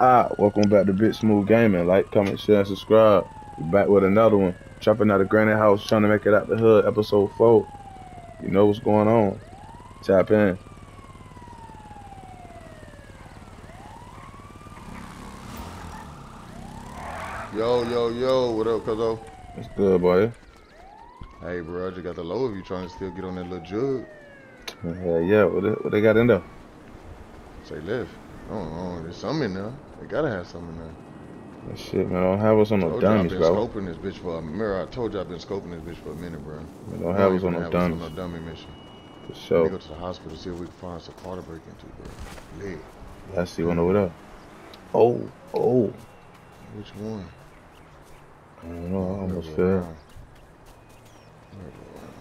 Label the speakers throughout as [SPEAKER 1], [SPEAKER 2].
[SPEAKER 1] Ah, welcome back to Big Smoove Gaming. Like, comment, share, and subscribe. We back with another one. Chopping out of Granny House, trying to make it out the hood. Episode four. You know what's going on. Tap in.
[SPEAKER 2] Yo, yo, yo, what up, cuzzo?
[SPEAKER 1] It's good, boy.
[SPEAKER 2] Hey, bro, I just got the low of you trying to still get on that little jug.
[SPEAKER 1] Yeah, yeah. What they, what they got in there?
[SPEAKER 2] Say left. I don't know, there's something in there. They gotta have something in there.
[SPEAKER 1] That shit, man. Don't have us on no
[SPEAKER 2] told you I've
[SPEAKER 1] dummies,
[SPEAKER 2] been scoping this bitch for a mirror. I told you I've been scoping this bitch for a minute, bro.
[SPEAKER 1] Man, don't have us on no dummies.
[SPEAKER 2] on no dummy mission.
[SPEAKER 1] For
[SPEAKER 2] Let me go to the hospital see if we can find some car to break into, bro. Lit.
[SPEAKER 1] I see one over there. Oh, oh.
[SPEAKER 2] Which one?
[SPEAKER 1] I don't know. I almost fell.
[SPEAKER 2] around? Where go around?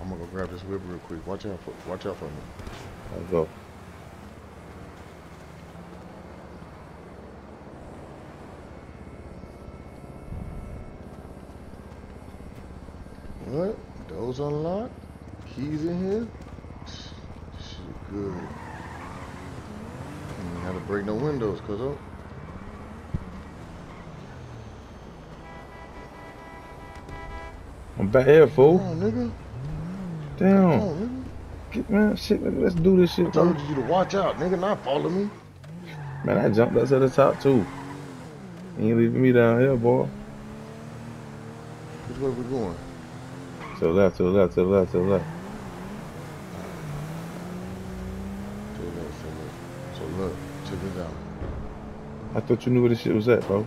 [SPEAKER 2] I'm gonna go grab this whip real quick. Watch out for watch out for me.
[SPEAKER 1] Let's go.
[SPEAKER 2] What? Doors unlocked? Keys in here? Shit, good. Ain't have to break no windows, cuz oh.
[SPEAKER 1] I'm back here,
[SPEAKER 2] Come
[SPEAKER 1] fool.
[SPEAKER 2] on, nigga. Come
[SPEAKER 1] Damn.
[SPEAKER 2] On, nigga.
[SPEAKER 1] Get, man, shit, let's do this
[SPEAKER 2] I
[SPEAKER 1] shit, bro.
[SPEAKER 2] told you to watch out, nigga, not follow me.
[SPEAKER 1] Man, I jumped up to the top, too. You ain't leaving me down here, boy.
[SPEAKER 2] Which way we going?
[SPEAKER 1] To the left, to the left, to the left, to the left.
[SPEAKER 2] To the left, to the left. So look, check this out.
[SPEAKER 1] I thought you knew where this shit was at, bro.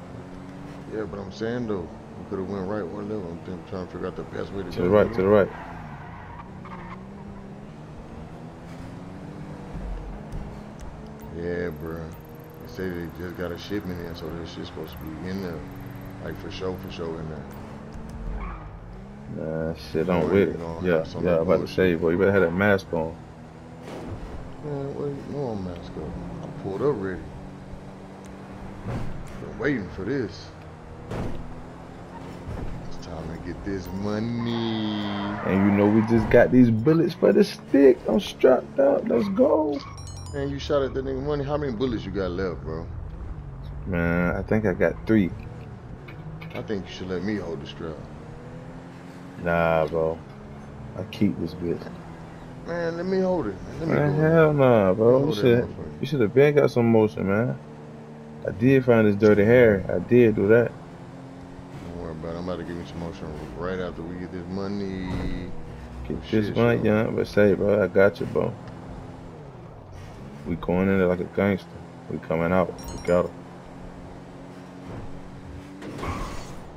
[SPEAKER 2] Yeah, but I'm saying though, we could have went right or left. I'm trying to figure out the best way to,
[SPEAKER 1] To
[SPEAKER 2] go.
[SPEAKER 1] the right, to the right.
[SPEAKER 2] Yeah, bro. They say they just got a shipment in, so this shit's supposed to be in there. Like for sure, for sure in there.
[SPEAKER 1] Nah, shit don't
[SPEAKER 2] Or
[SPEAKER 1] with it. Yeah, yeah, I'm about to say, boy, you better have that mask on.
[SPEAKER 2] Man, where you know I'm mask up? I pulled up ready. Been waiting for this. It's time to get this money.
[SPEAKER 1] And you know we just got these bullets for the stick. I'm strapped up. Let's go.
[SPEAKER 2] Man, you shot at that nigga money. How many bullets you got left, bro?
[SPEAKER 1] Man, I think I got three.
[SPEAKER 2] I think you should let me hold the strap.
[SPEAKER 1] Nah, bro. I keep this bitch.
[SPEAKER 2] Man, let me hold it. Man, let me
[SPEAKER 1] Man,
[SPEAKER 2] hold it.
[SPEAKER 1] hell nah, bro. You should, you should have been got some motion, man. I did find this dirty hair. I did do that.
[SPEAKER 2] Don't worry about it. I'm about to give you some motion right after we get this money.
[SPEAKER 1] Get
[SPEAKER 2] Oh, shit,
[SPEAKER 1] this one,
[SPEAKER 2] sure.
[SPEAKER 1] young, but say, bro, I got you, bro. We going in there like a gangster. We coming out together.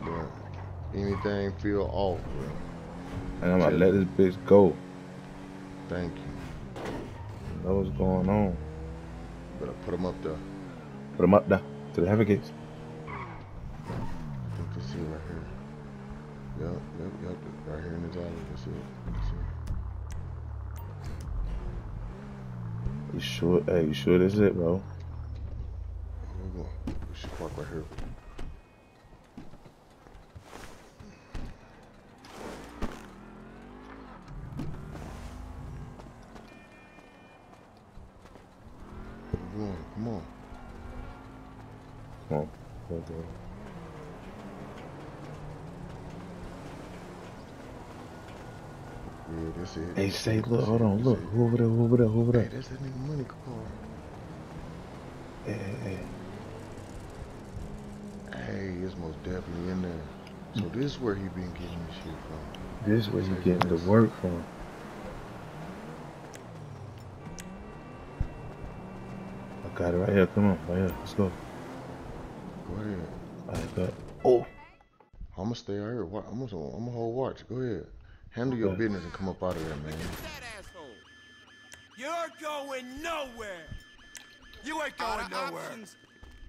[SPEAKER 2] Bro, anything feel off, bro.
[SPEAKER 1] And I'm gonna let this bitch go.
[SPEAKER 2] Thank you.
[SPEAKER 1] Know what's going on.
[SPEAKER 2] Better put them up there.
[SPEAKER 1] Put them up there to the heavy gates.
[SPEAKER 2] You can see right here. Yep, yep, yep. Right here in this alley. That's it. That's
[SPEAKER 1] You sure? Hey, you sure this is it, bro?
[SPEAKER 2] We should park right here. Where we going? Come on.
[SPEAKER 1] Come on. Go, go.
[SPEAKER 2] Yeah, that's it.
[SPEAKER 1] Hey,
[SPEAKER 2] That's
[SPEAKER 1] say, look, hold on, look. Who over there? Who over there? Who over
[SPEAKER 2] Hey,
[SPEAKER 1] there?
[SPEAKER 2] that's that nigga money car.
[SPEAKER 1] Hey, hey, hey.
[SPEAKER 2] Hey, it's most definitely in there. So mm. this is where he been getting this shit from.
[SPEAKER 1] This is where
[SPEAKER 2] Say
[SPEAKER 1] getting the work from. I got it right here. Come on, right here. Let's go.
[SPEAKER 2] Go ahead.
[SPEAKER 1] I got. Oh,
[SPEAKER 2] I'm gonna stay out here. I'm gonna, I'm gonna hold watch. Go ahead. Handle your business and come up out of there, man.
[SPEAKER 3] that asshole. You're going nowhere. You ain't going nowhere.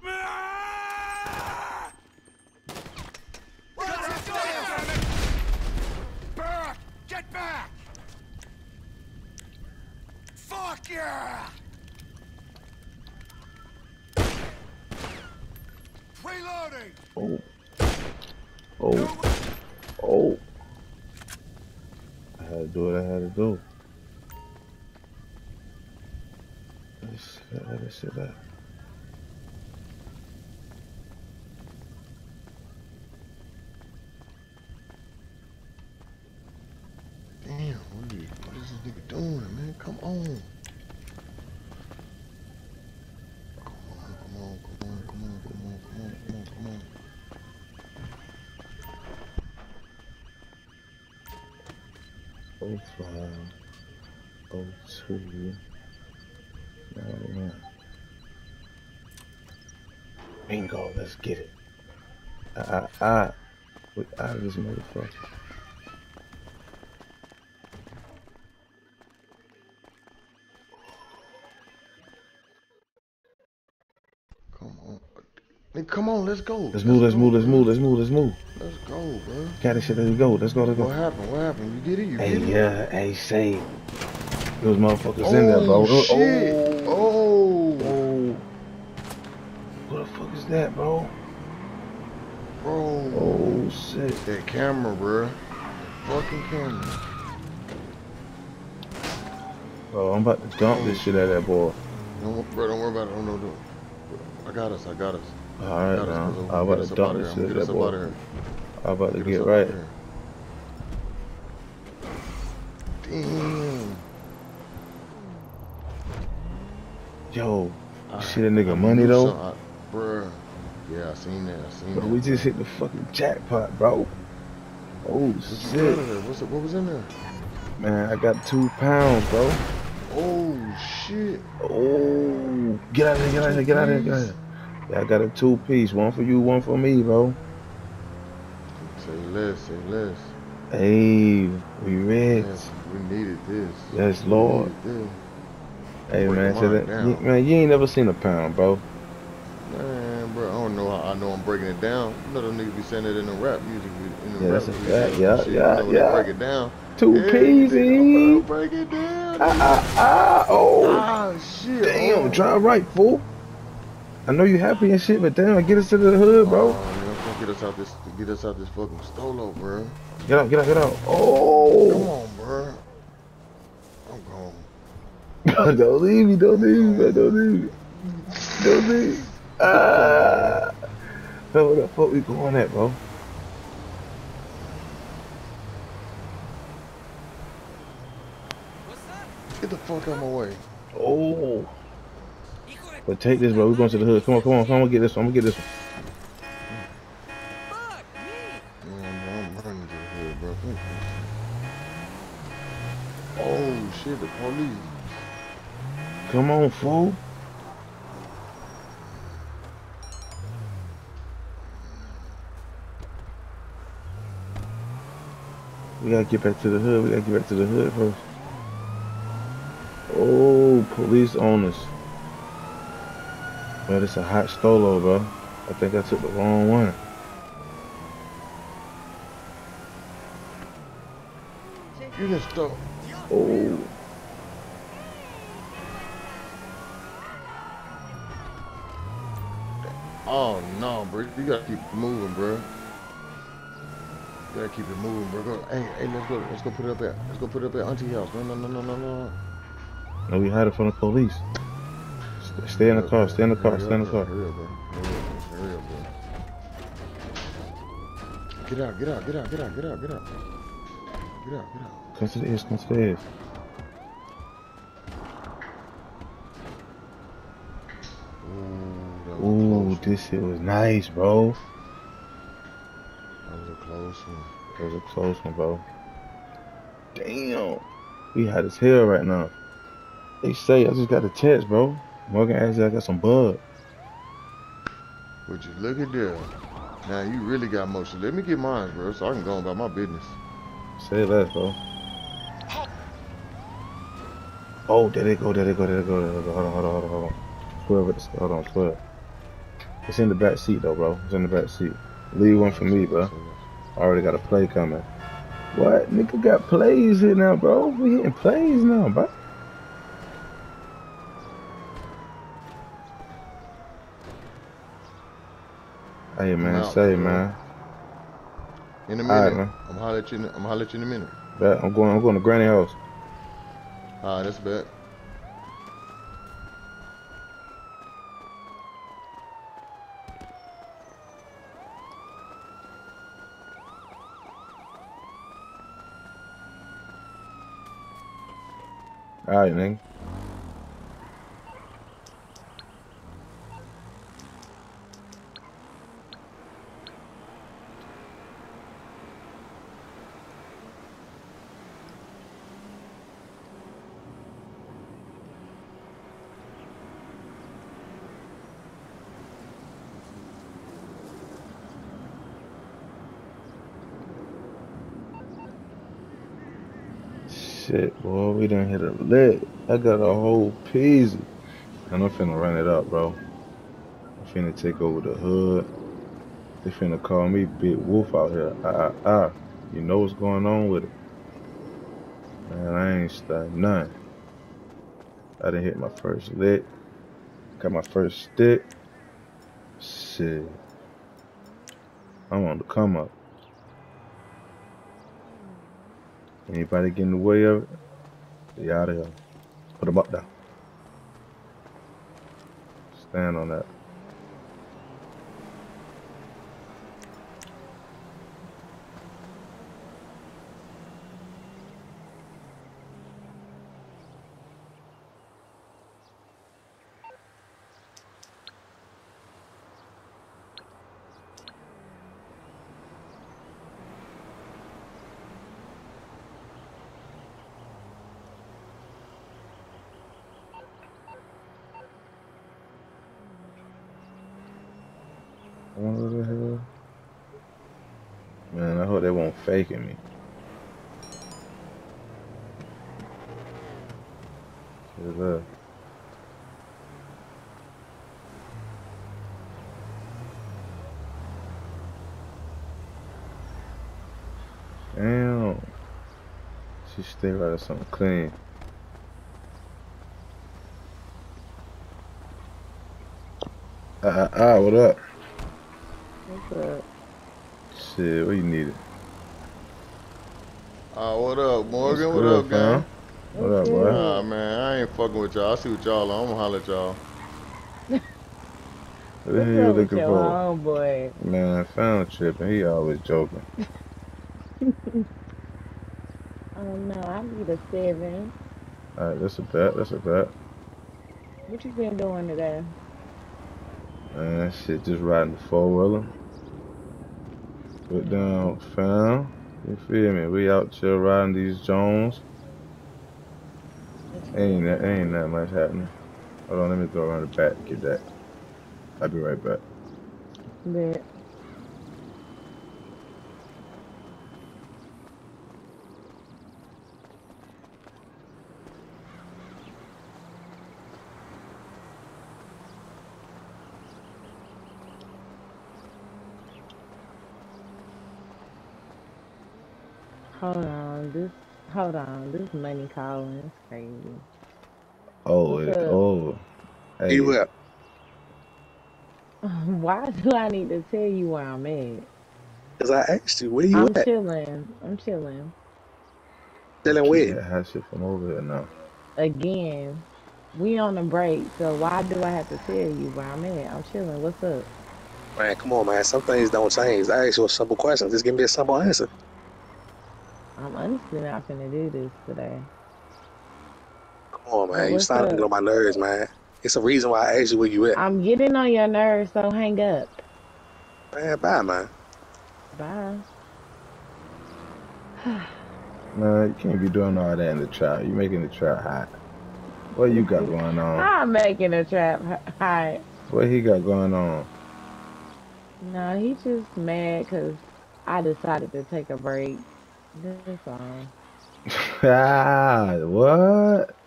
[SPEAKER 3] Ah! What's your Back! Get back! Fuck yeah! Reloading!
[SPEAKER 1] oh, oh, oh. I had to do. Let's let us sit that.
[SPEAKER 2] Damn, what, is, what is this nigga doing, man? Come on, come on, come on, come on,
[SPEAKER 1] Two, nine one. Bingo, let's get it. Ah, ah, ah. We out of this motherfucker.
[SPEAKER 2] Come on. Come on, let's go.
[SPEAKER 1] Let's move, let's move, let's move, let's move, let's move.
[SPEAKER 2] Let's go, bro.
[SPEAKER 1] Got this shit, let's go, let's go, let's
[SPEAKER 2] What happened? What happened? You get it? You
[SPEAKER 1] Hey,
[SPEAKER 2] get it?
[SPEAKER 1] yeah, hey, say. Those motherfuckers in there, bro.
[SPEAKER 2] Oh, shit.
[SPEAKER 1] Oh,
[SPEAKER 2] Oh,
[SPEAKER 1] oh. What the fuck is that, bro?
[SPEAKER 2] bro.
[SPEAKER 1] Oh, shit.
[SPEAKER 2] That camera, bro. Fucking camera.
[SPEAKER 1] Bro, I'm about to dump this oh. shit at that boy.
[SPEAKER 2] Don't, bro, don't worry about it. Oh, don't, don't, don't. I got us. I got us.
[SPEAKER 1] All
[SPEAKER 2] I
[SPEAKER 1] right,
[SPEAKER 2] got us.
[SPEAKER 1] now.
[SPEAKER 2] Cuzzo.
[SPEAKER 1] I'm about
[SPEAKER 2] us
[SPEAKER 1] to dump this shit at that boy. I'm about to
[SPEAKER 2] Get
[SPEAKER 1] get
[SPEAKER 2] us up
[SPEAKER 1] right.
[SPEAKER 2] Damn.
[SPEAKER 1] Yo,
[SPEAKER 2] I-
[SPEAKER 1] shit, that nigga
[SPEAKER 2] I
[SPEAKER 1] money though.
[SPEAKER 2] I- uh, Bruh. Yeah, I seen that. I seen
[SPEAKER 1] Bro,
[SPEAKER 2] that.
[SPEAKER 1] we just hit the fucking jackpot, bro. Oh
[SPEAKER 2] What
[SPEAKER 1] shit.
[SPEAKER 2] What's it, what was in there?
[SPEAKER 1] man, I got two pounds, bro.
[SPEAKER 2] Oh shit.
[SPEAKER 1] Oh, get out of here, get out of here, get out of here, get out of here. Yeah, I got a two piece, one for you, one for me, bro.
[SPEAKER 2] Say less.
[SPEAKER 1] Hey, we rich.
[SPEAKER 2] Yes, we needed this.
[SPEAKER 1] Yes, Lord.
[SPEAKER 2] this.
[SPEAKER 1] Hey
[SPEAKER 2] Break
[SPEAKER 1] man, so that, you, man, you ain't never seen a pound, bro.
[SPEAKER 2] Man, bro, I don't know how I know I'm breaking it down. You know them niggas be saying it in the rap music. In the
[SPEAKER 1] Yeah,
[SPEAKER 2] rap
[SPEAKER 1] that's a
[SPEAKER 2] music
[SPEAKER 1] fact. Yeah,
[SPEAKER 2] shit.
[SPEAKER 1] yeah,
[SPEAKER 2] you know,
[SPEAKER 1] yeah.
[SPEAKER 2] Break it down.
[SPEAKER 1] Two
[SPEAKER 2] Yeah, nigga,
[SPEAKER 1] eh?
[SPEAKER 2] Break it down.
[SPEAKER 1] Ah, ah, ah, oh.
[SPEAKER 2] Ah, shit.
[SPEAKER 1] Damn,
[SPEAKER 2] oh.
[SPEAKER 1] drive right, fool. I know you happy and shit, but damn, get us to the hood, bro.
[SPEAKER 2] Oh, come get us out this, get us out this fucking stolo, bro.
[SPEAKER 1] Get out, get out, get out. Oh come
[SPEAKER 2] on, bro. I'm gone.
[SPEAKER 1] don't leave me, don't leave me, man, don't leave me, don't leave. me. Ah, man, where the fuck we going at, bro?
[SPEAKER 2] Get the fuck out of my way.
[SPEAKER 1] Oh, but take this, bro. We're going to the hood. Come on, come on, come on. Get this one. I'm gonna get this one.
[SPEAKER 3] fuck me.
[SPEAKER 2] Man, I'm running to the hood, bro. Oh, shit, the police.
[SPEAKER 1] Come on, fool. We gotta get back to the hood. We gotta get back to the hood first. Oh, police on us. But it's a hot stolo, bro. I think I took the wrong one.
[SPEAKER 2] You just stop.
[SPEAKER 1] Oh,
[SPEAKER 2] Oh, bro. You gotta keep moving, bro. You gotta keep it moving, bro. Go, hey, hey, let's go. Let's go put it up at. Let's go put it up at Auntie house. No, no, no, no, no, no.
[SPEAKER 1] no, we hiding from the police. St- Stay in the car. Stay in the car. Stay in the car.
[SPEAKER 2] Hurry up, bro. Hurry up, bro. Hurry up, bro. Get out, get out, get out, get out, get out, get out. Get out, get out.
[SPEAKER 1] Come to the edge. Come to the edge.
[SPEAKER 2] Ooh, that was a
[SPEAKER 1] Ooh, this shit was nice, bro.
[SPEAKER 2] That was a close one.
[SPEAKER 1] That was a close one, bro. Damn. We hot as hell right now. They say I just got a text, bro. Morgan asked I got some bug.
[SPEAKER 2] Would you look at there? Now you really got motion. Let me get mine, bro, so I can go about my business.
[SPEAKER 1] Say less, bro. Oh, there they go, there they go, there they go, there they go. Hold on, hold on, hold on, hold on. 12 at the, hold on, 12. It's in the back seat, though, bro. It's in the back seat. Leave one for me, bro. I already got a play coming. What? Nigga got plays here now, bro. We hitting plays now, bro. Hey, man,
[SPEAKER 2] out,
[SPEAKER 1] say, man.
[SPEAKER 2] In a
[SPEAKER 1] All right,
[SPEAKER 2] minute.
[SPEAKER 1] man.
[SPEAKER 2] I'm holler at you. In, I'm holler at you in a minute.
[SPEAKER 1] Bet I'm going. I'm going to Granny house.
[SPEAKER 2] Right, that's bad.
[SPEAKER 1] Alright, nigga. Shit, boy, we done hit a lick. I got a whole peasy. And I'm finna run it up, bro. I'm finna take over the hood. They finna call me Big Wolf out here. Ah, ah, ah. You know what's going on with it. Man, I ain't stopped none. I done hit my first lick. Got my first stick. Shit. I'm on the come up. Anybody get in the way of it? They out of here. Put them up there. Stand on that. What the hell? Man, I hope they won't faking me. Shit up. Damn. She stay right at something clean. Ah, uh, ah, uh, what up?
[SPEAKER 4] What's?
[SPEAKER 1] Shit, what you needed?
[SPEAKER 2] Uh, what up, Morgan?
[SPEAKER 1] What's
[SPEAKER 2] What
[SPEAKER 1] good,
[SPEAKER 2] up, gang?
[SPEAKER 1] fam? What up, boy?
[SPEAKER 2] Nah, man, I ain't fucking with y'all. I see what y'all on. I'm gonna holler at y'all.
[SPEAKER 1] What the hell
[SPEAKER 4] What's
[SPEAKER 1] you
[SPEAKER 4] up with
[SPEAKER 1] looking
[SPEAKER 4] your
[SPEAKER 1] for?
[SPEAKER 4] homeboy?
[SPEAKER 1] Man, found tripping. He always joking.
[SPEAKER 4] Oh no, I need a seven.
[SPEAKER 1] Alright, that's a bet. That's a bet.
[SPEAKER 4] What you been doing today?
[SPEAKER 1] Man, shit, just riding the four wheeler. Put down, fam. You feel me? We out here riding these Jones. Ain't that ain't that much happening. Hold on, let me go around the back get that. I'll be right back.
[SPEAKER 4] But hold on, this hold on, this money calling is crazy.
[SPEAKER 1] Oh, it, oh. Hey,
[SPEAKER 5] You up?
[SPEAKER 4] Why do I need to tell you where I'm at?
[SPEAKER 5] Cause I asked you, where you
[SPEAKER 4] I'm
[SPEAKER 5] at?
[SPEAKER 4] chilling. I'm chilling.
[SPEAKER 5] Chilling
[SPEAKER 1] keep
[SPEAKER 5] with?
[SPEAKER 1] that hot shit from over here now.
[SPEAKER 4] Again, we on a break, so why do I have to tell you where I'm at? I'm chilling. What's up?
[SPEAKER 5] Man, come on, man. Some things don't change. I asked you a simple question. Just give me a simple answer.
[SPEAKER 4] I'm honestly not gonna do this today.
[SPEAKER 5] Come on, man.
[SPEAKER 4] You're
[SPEAKER 5] starting to get on my nerves, man. It's a reason why I asked you where you at.
[SPEAKER 4] I'm getting on your nerves, so hang up.
[SPEAKER 5] Man, bye, man.
[SPEAKER 4] Bye.
[SPEAKER 1] Man, you can't be doing all that in the trap. You're making the trap hot. What you got going on?
[SPEAKER 4] I'm making the trap hot.
[SPEAKER 1] What he got going on?
[SPEAKER 4] No, he just mad because I decided to take a break. That's all.
[SPEAKER 1] ah, what?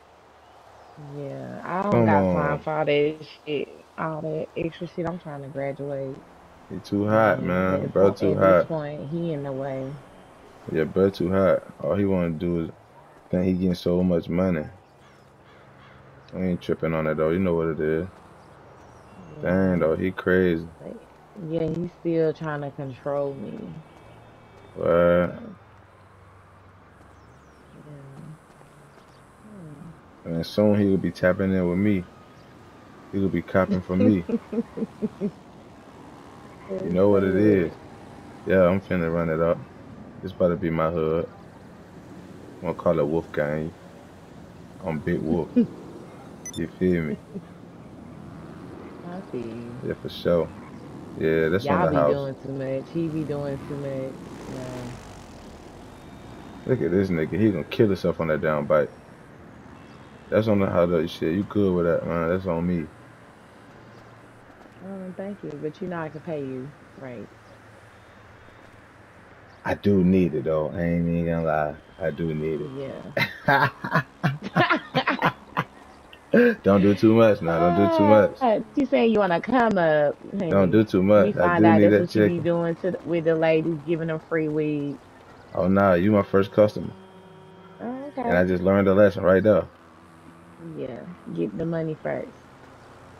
[SPEAKER 4] Yeah, I don't
[SPEAKER 1] Come
[SPEAKER 4] got time for all that shit, all that extra shit. I'm trying to graduate.
[SPEAKER 1] He too hot,
[SPEAKER 4] And
[SPEAKER 1] man. Bro,
[SPEAKER 4] po-
[SPEAKER 1] too
[SPEAKER 4] at this
[SPEAKER 1] hot.
[SPEAKER 4] point, he in the way.
[SPEAKER 1] Yeah, bro, too hot. All he want to do is think he getting so much money. I ain't tripping on it though. You know what it is.
[SPEAKER 4] Yeah.
[SPEAKER 1] Dang though, he crazy.
[SPEAKER 4] Yeah, he's still trying to control me.
[SPEAKER 1] What?
[SPEAKER 4] So, yeah.
[SPEAKER 1] And soon he will be tapping in with me. He will be copping for me. You know what it is. Yeah, I'm finna run it up. This about to be my hood. I'm gonna call it Wolf Gang. I'm Big Wolf. you feel me?
[SPEAKER 4] I you.
[SPEAKER 1] Yeah, for sure. Yeah, that's
[SPEAKER 4] Y'all
[SPEAKER 1] on
[SPEAKER 4] be
[SPEAKER 1] the house.
[SPEAKER 4] doing too much. He be doing too much. No.
[SPEAKER 1] Look at this nigga. He gonna kill himself on that down bike. That's on the how the shit. You good with that, man? That's on me.
[SPEAKER 4] Oh, thank you. But you know I can pay you. Right.
[SPEAKER 1] I do need it though. I ain't even gonna lie. I do need it. Yeah. don't do too much now. Don't do too much.
[SPEAKER 4] Uh, you saying you want to come up. honey.
[SPEAKER 1] Don't do too
[SPEAKER 4] We
[SPEAKER 1] much. I
[SPEAKER 4] find
[SPEAKER 1] do
[SPEAKER 4] out
[SPEAKER 1] need
[SPEAKER 4] that's
[SPEAKER 1] that
[SPEAKER 4] what you be doing to the, with the ladies, giving them free weed.
[SPEAKER 1] Oh nah, you my first customer,
[SPEAKER 4] Oh, okay.
[SPEAKER 1] and I just learned a lesson right there.
[SPEAKER 4] Yeah. Get the money first.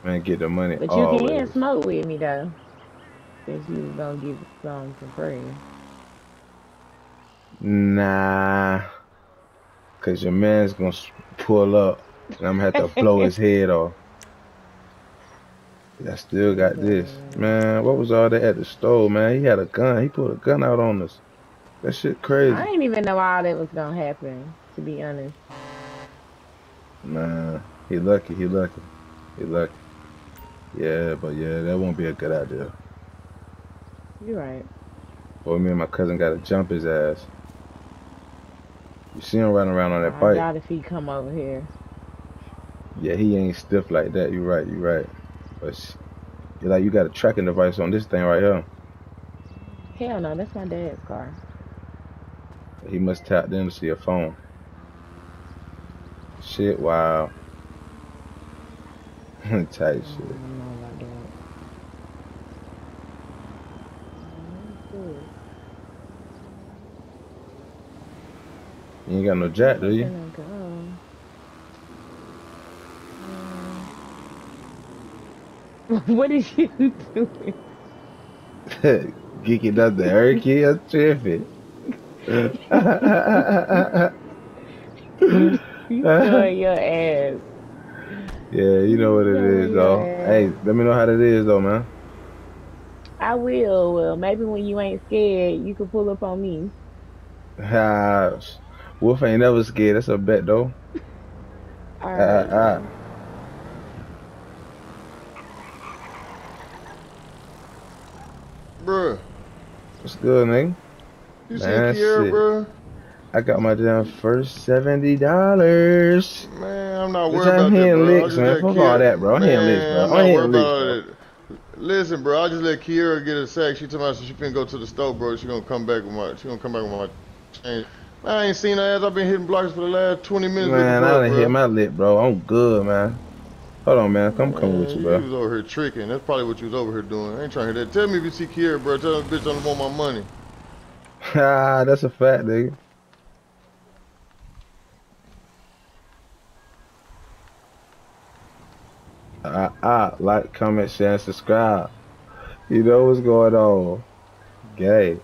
[SPEAKER 1] Man, get the money
[SPEAKER 4] But you
[SPEAKER 1] always.
[SPEAKER 4] can smoke with me though. Since you gonna give some for free.
[SPEAKER 1] Nah, cause your man's gonna pull up, and I'm gonna have to blow his head off. I still got this, man. What was all that at the store, man? He had a gun. He put a gun out on us. That shit crazy,
[SPEAKER 4] I didn't even know all that was gonna happen, to be honest.
[SPEAKER 1] Man. He lucky. He lucky. He lucky. Yeah, but yeah, that won't be a good idea.
[SPEAKER 4] You're right.
[SPEAKER 1] Boy, me and my cousin gotta jump his ass. You see him running around on that
[SPEAKER 4] I
[SPEAKER 1] bike.
[SPEAKER 4] doubt if he come over here.
[SPEAKER 1] Yeah, he ain't stiff like that. You right. You right. But sh- you like you got a tracking device on this thing right here.
[SPEAKER 4] Hell no, that's my dad's car.
[SPEAKER 1] He must tap in to see a phone. Shit, wow. Tight shit.
[SPEAKER 4] don't know about that.
[SPEAKER 1] You ain't got no jack, do you?
[SPEAKER 4] Finna go. Um, what is you doing?
[SPEAKER 1] Geeky does the hurricane. That's tripping.
[SPEAKER 4] You showing your ass.
[SPEAKER 1] yeah, you know what it is, though.
[SPEAKER 4] Yeah.
[SPEAKER 1] Hey, let me know how that is, though, man.
[SPEAKER 4] I will. Well, maybe when you ain't scared, you can pull up on me.
[SPEAKER 1] Ah, Wolf ain't never scared. That's a bet, though.
[SPEAKER 4] All
[SPEAKER 1] Ah,
[SPEAKER 4] right.
[SPEAKER 1] ah.
[SPEAKER 2] Bruh,
[SPEAKER 1] What's good, nigga?
[SPEAKER 2] you see
[SPEAKER 1] Man,
[SPEAKER 2] Kiera,
[SPEAKER 1] shit.
[SPEAKER 2] bruh?
[SPEAKER 1] I got my damn first seventy dollars.
[SPEAKER 2] Man, I'm not worried
[SPEAKER 1] I'm
[SPEAKER 2] about that, bro.
[SPEAKER 1] Licks, man. Fuck all that, bro. I'm hitting licks, bro.
[SPEAKER 2] Man,
[SPEAKER 1] I'm
[SPEAKER 2] not
[SPEAKER 1] hitting
[SPEAKER 2] worried
[SPEAKER 1] licks,
[SPEAKER 2] about
[SPEAKER 1] bro.
[SPEAKER 2] that. Listen, bro, I just let Kiera get a sack. She told me she finna go to the store, bro. She gonna come back with my. She gonna come back with my change. Man, I ain't seen her ass. I've been hitting blocks for the last 20 minutes.
[SPEAKER 1] Man, I done hit my lip, bro. I'm good, man. Hold on, man. Come, come with you,
[SPEAKER 2] You
[SPEAKER 1] bro.
[SPEAKER 2] was over here tricking. That's probably what you was over here doing. I ain't trying to hear that. Tell me if you see Kiera, bro. Tell that bitch I don't want my money.
[SPEAKER 1] Ah, that's a fact, nigga. Ah, ah, like, comment, share, and subscribe. You know what's going on. Gay.